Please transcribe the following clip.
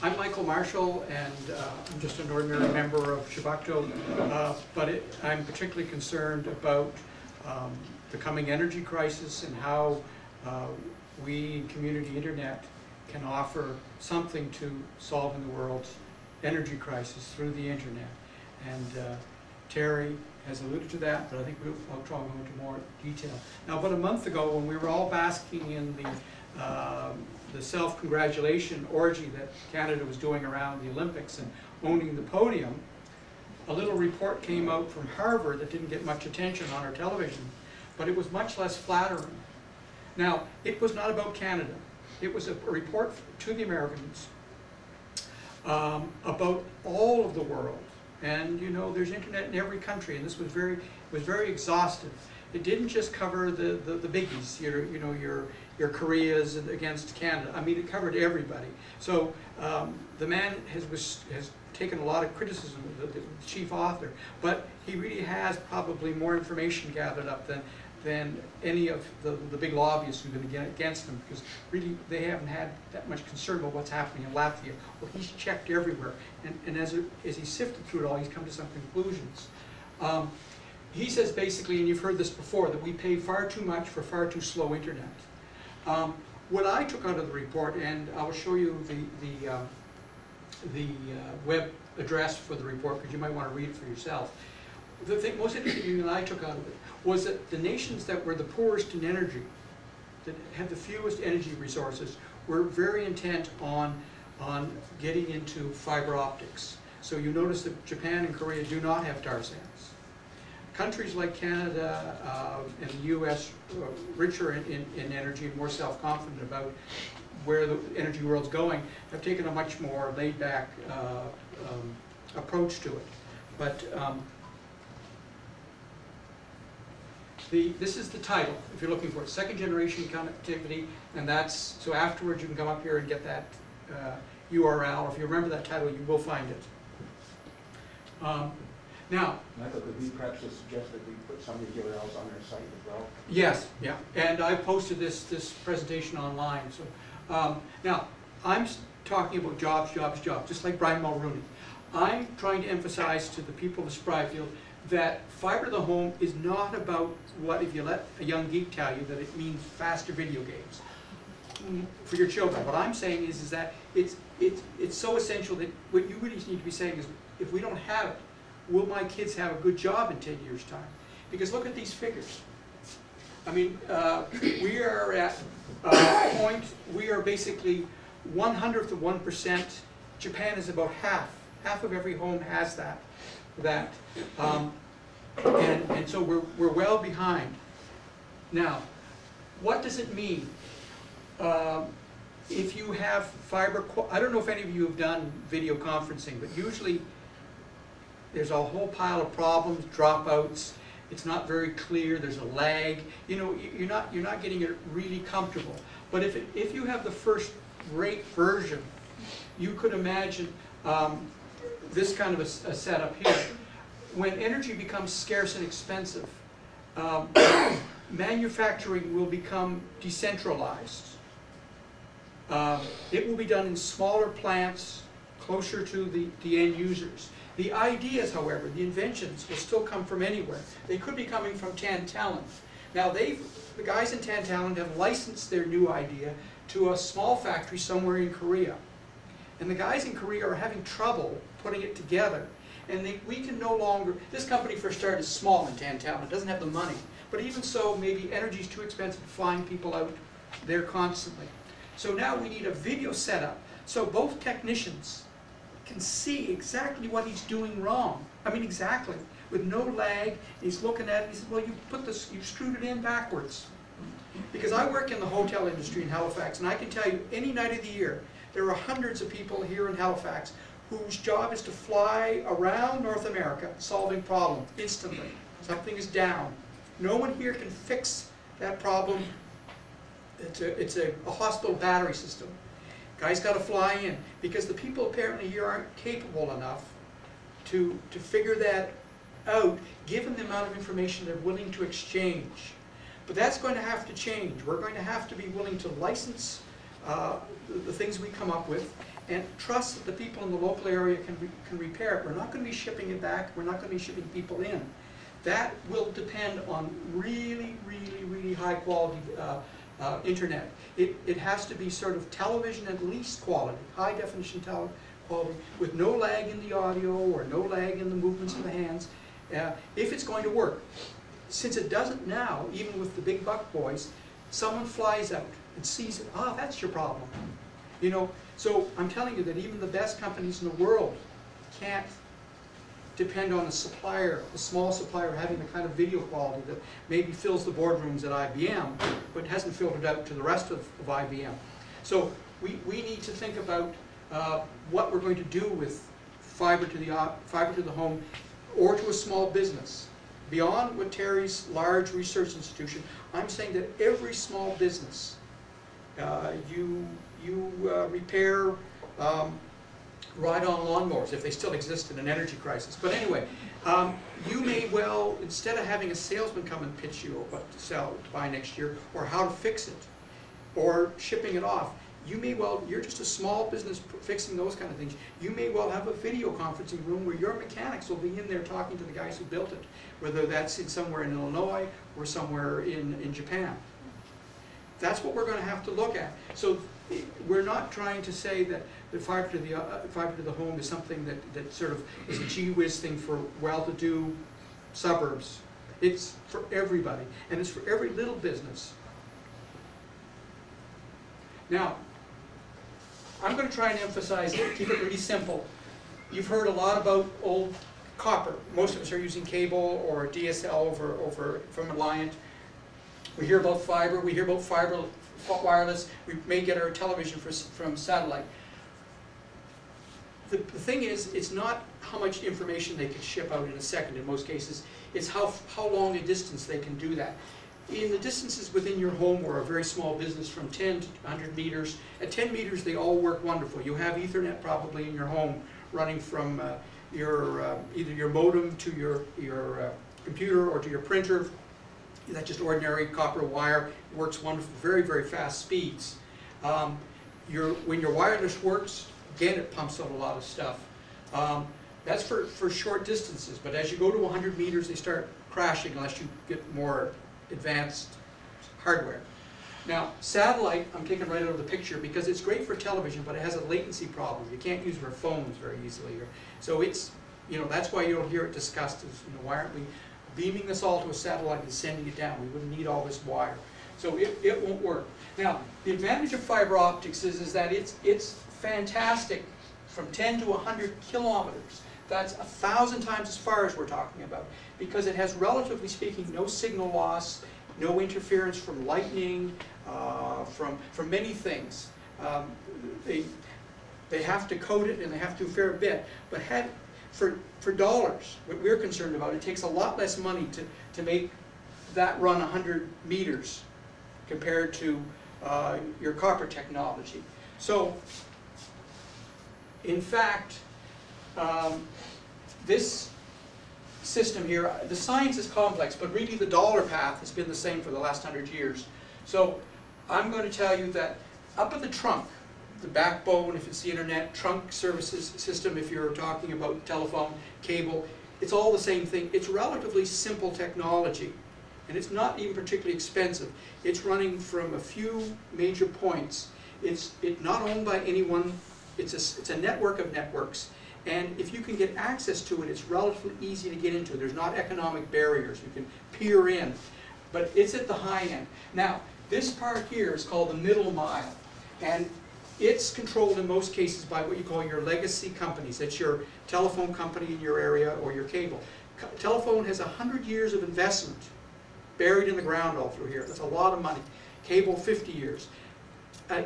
I'm Michael Marshall, and uh, I'm just an ordinary member of Chebucto, uh, but it, I'm particularly concerned about um, the coming energy crisis and how uh, we in community internet can offer something to solving the world's energy crisis through the internet. And uh, Terry has alluded to that, but I think we'll, I'll try and go into more detail. Now, about a month ago, when we were all basking in the um, the self-congratulation orgy that Canada was doing around the Olympics and owning the podium, a little report came out from Harvard that didn't get much attention on our television, but it was much less flattering. Now, it was not about Canada. It was a report to the Americans um, about all of the world. And you know, there's internet in every country, and this was very, was very exhaustive. It didn't just cover the, the, the biggies, your, you know, your, your Koreas against Canada. I mean, it covered everybody. So um, the man has, was, has taken a lot of criticism, the, the chief author, but he really has probably more information gathered up than, than any of the, the big lobbyists who've been against him, because really they haven't had that much concern about what's happening in Latvia. Well, he's checked everywhere, and, and as, as he sifted through it all, he's come to some conclusions. Um, he says basically, and you've heard this before, that we pay far too much for far too slow internet. Um, what I took out of the report, and I will show you the, the, uh, the uh, web address for the report, because you might want to read it for yourself. The thing most interesting that I took out of it was that the nations that were the poorest in energy, that had the fewest energy resources, were very intent on, on getting into fiber optics. So you notice that Japan and Korea do not have tar sands countries like Canada uh, and the U.S., uh, richer in, in, in, energy more self-confident about where the energy world's going, have taken a much more laid-back uh, um, approach to it. But um, the, this is the title, if you're looking for it, second generation connectivity, and that's, so afterwards you can come up here and get that URL. Uh, if you remember that title, you will find it. Now, Michael, could we perhaps just suggest that we put some of the URLs on our site as well? yes, yeah, and I posted this, this presentation online, so. Um, now, I'm talking about jobs, jobs, jobs, just like Brian Mulroney. I'm trying to emphasize to the people of Spryfield that fiber to the home is not about what, if you let a young geek tell you, that it means faster video games for your children. What I'm saying is, is that it's, it's, it's so essential that what you really need to be saying is, if we don't have it, will my kids have a good job in 10 years' time? Because look at these figures. I mean, uh, we are at a point, we are basically one hundredth of 1%. Japan is about half. Half of every home has that. that. Um, and, and so we're, we're well behind. Now, what does it mean? Um, if you have fiber, I don't know if any of you have done video conferencing, but usually there's a whole pile of problems, dropouts, it's not very clear, there's a lag, you know, you're not, you're not getting it really comfortable. But if, it, if you have the first rate version, you could imagine um, this kind of a, a, setup here. When energy becomes scarce and expensive, um, manufacturing will become decentralized. Uh, it will be done in smaller plants closer to the, the end users. The ideas, however, the inventions, will still come from anywhere. They could be coming from Tantallon. Now, they've, the guys in Tantallon have licensed their new idea to a small factory somewhere in Korea. And the guys in Korea are having trouble putting it together. And they, we can no longer, this company for started is small in Tantallon, it doesn't have the money. But even so, maybe energy is too expensive to flying people out there constantly. So now we need a video setup. So both technicians can see exactly what he's doing wrong. I mean, exactly, with no lag. He's looking at it, he says, well, you put this, you screwed it in backwards. Because I work in the hotel industry in Halifax, and I can tell you, any night of the year, there are hundreds of people here in Halifax whose job is to fly around North America solving problems instantly. Something is down. No one here can fix that problem. It's a, it's a, a hospital battery system. Guys got to fly in because the people apparently here aren't capable enough to, to figure that out given the amount of information they're willing to exchange. But that's going to have to change. We're going to have to be willing to license uh, the, the things we come up with, and trust that the people in the local area can, re- can repair it. We're not gonna be shipping it back, we're not gonna be shipping people in. That will depend on really, really, really high quality, uh, uh, internet. It, it has to be sort of television at least quality, high definition tele, quality, with no lag in the audio or no lag in the movements of the hands, uh, if it's going to work. Since it doesn't now, even with the big buck boys, someone flies out and sees it, ah, that's your problem. You know, so I'm telling you that even the best companies in the world can't depend on a supplier, a small supplier having the kind of video quality that maybe fills the boardrooms at IBM, but hasn't filtered out to the rest of, of IBM. So we, we need to think about uh, what we're going to do with fiber to the, op- fiber to the home or to a small business. Beyond what Terry's large research institution, I'm saying that every small business, uh, you, you uh, repair um, ride-on lawnmowers, if they still exist in an energy crisis. But anyway, um, you may well, instead of having a salesman come and pitch you what to sell, to buy next year, or how to fix it, or shipping it off, you may well, you're just a small business fixing those kind of things. You may well have a video conferencing room where your mechanics will be in there talking to the guys who built it, whether that's in somewhere in Illinois or somewhere in, in Japan. That's what we're gonna have to look at. So we're not trying to say that the fiber to the, uh, fiber to the home is something that, that sort of is a gee whiz thing for well-to-do suburbs. It's for everybody, and it's for every little business. Now, I'm gonna try and emphasize, it, keep it really simple. You've heard a lot about old copper. Most of us are using cable or DSL over, over, from Aliant. We hear about fiber, we hear about fiber, wireless, we may get our television for, from satellite. The, the thing is, it's not how much information they can ship out in a second in most cases, it's how, how long a distance they can do that. In the distances within your home or a very small business from ten to hundred meters, at ten meters, they all work wonderful. You have ethernet probably in your home running from uh, your, uh, either your modem to your, your uh, computer or to your printer. That's just ordinary copper wire, works wonderful, very, very fast speeds. Um, your, when your wireless works, again, it pumps out a lot of stuff. Um, that's for, for short distances, but as you go to hundred meters, they start crashing unless you get more advanced hardware. Now, satellite, I'm taking right out of the picture because it's great for television, but it has a latency problem. You can't use it for phones very easily. So it's, you know, that's why you don't hear it discussed as, you know, why aren't we beaming this all to a satellite and sending it down? We wouldn't need all this wire. So it, it won't work. Now, the advantage of fiber optics is, is that it's, it's fantastic from ten to hundred kilometers. That's a thousand times as far as we're talking about, because it has, relatively speaking, no signal loss, no interference from lightning, uh, from, from many things. Um, They, they have to code it and they have to do a fair bit, but had, for, for dollars, what we're concerned about, it takes a lot less money to, to make that run hundred meters compared to uh, your copper technology. So, in fact, um, this system here, the science is complex, but really the dollar path has been the same for the last hundred years. So I'm going to tell you that up at the trunk, the backbone, if it's the internet, trunk services system, if you're talking about telephone, cable, it's all the same thing. It's relatively simple technology, and it's not even particularly expensive. It's running from a few major points. It's it not owned by anyone. It's a, it's a network of networks. And if you can get access to it, it's relatively easy to get into. There's not economic barriers. You can peer in. But it's at the high end. Now, this part here is called the middle mile. And it's controlled in most cases by what you call your legacy companies. That's your telephone company in your area or your cable. Co- Telephone has 100 years of investment buried in the ground all through here. That's a lot of money. Cable, 50 years. Uh,